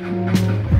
Música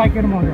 এই হলো